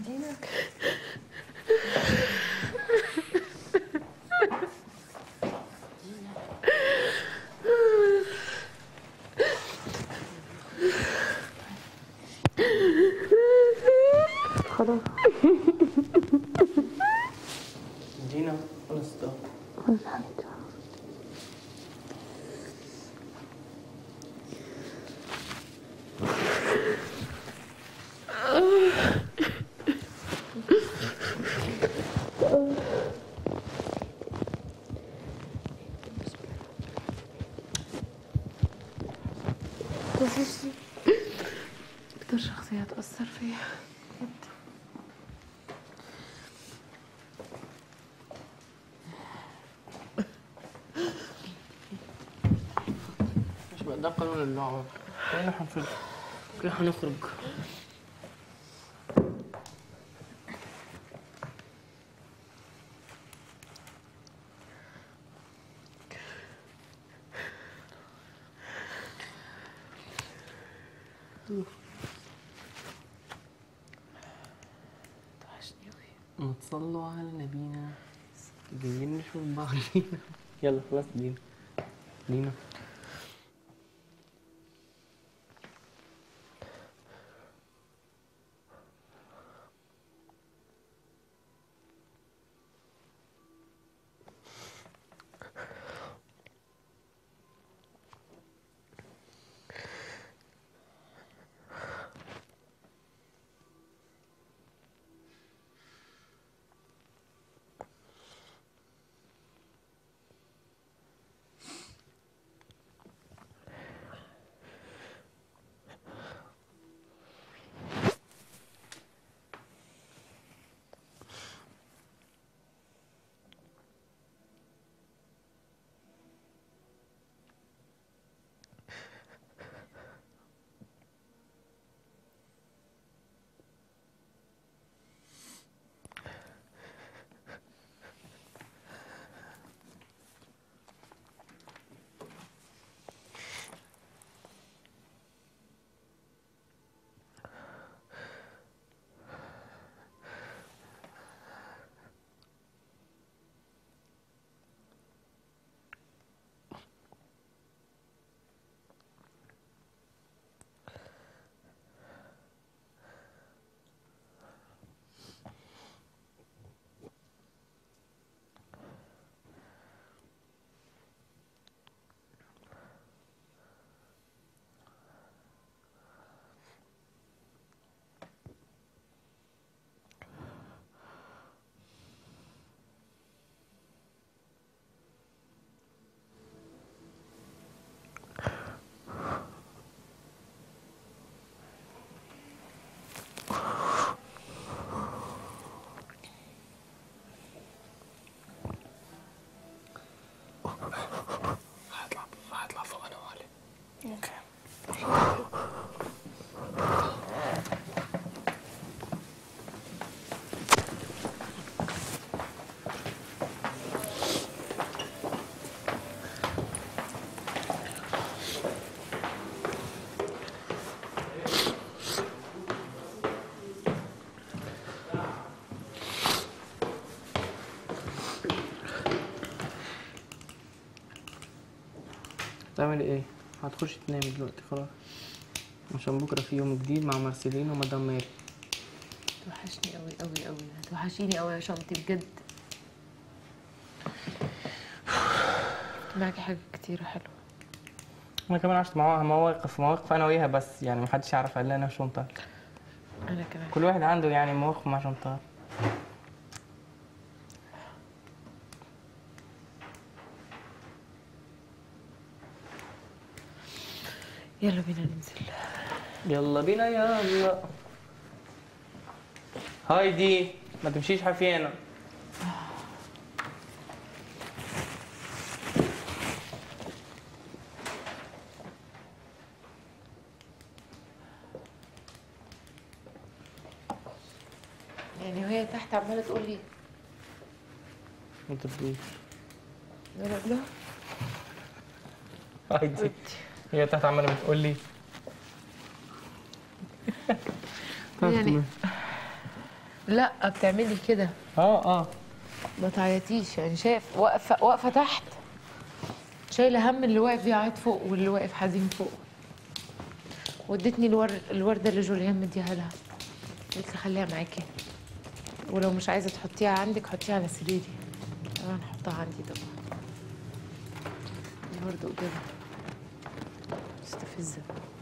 دينا خلاص دينا خلصت خلاص حبيبتي أكتر شخصية تأثر فيا. مش بقى ده قانون اللعبة. كلنا هنخرج ما على نبينا. جايين نشوف بعضينا يلا خلاص دينا. دينا. تعملي إيه؟ هتخشي تنامي دلوقتي خلاص. عشان بكرة في يوم جديد مع مارسيلين ومدام ماري. توحشني أوي أوي أوي. هتوحشيني أوي يا شنطي بجد. معاكي حاجات كتيرة حلوة. أنا كمان عشت معاها مواقف مواقف أنا وياها بس يعني محدش يعرف إلا أنا وشنطة. أنا كمان. كل واحد عنده يعني مواقف مع شنطة. يلا بينا ننزل. يلا بينا يلا. هايدي ما تمشيش حفيانة يعني وهي تحت عمالة تقول لي. ما تبديش أنا قبلها هايدي هي تحت عمالة بتقول لي. يعني لا بتعملي كده. آه آه. ما تعيطيش يعني شايف واقفة واقفة تحت شايلة هم اللي واقف بيعيط فوق واللي واقف حزين فوق. ودتني الور... الوردة اللي جوليان مديها لها. قلت لي خليها معاكي. ولو مش عايزة تحطيها عندك حطيها على سريري. أنا هحطها عندي طبعا. دي برضه قدامي Tá Estou.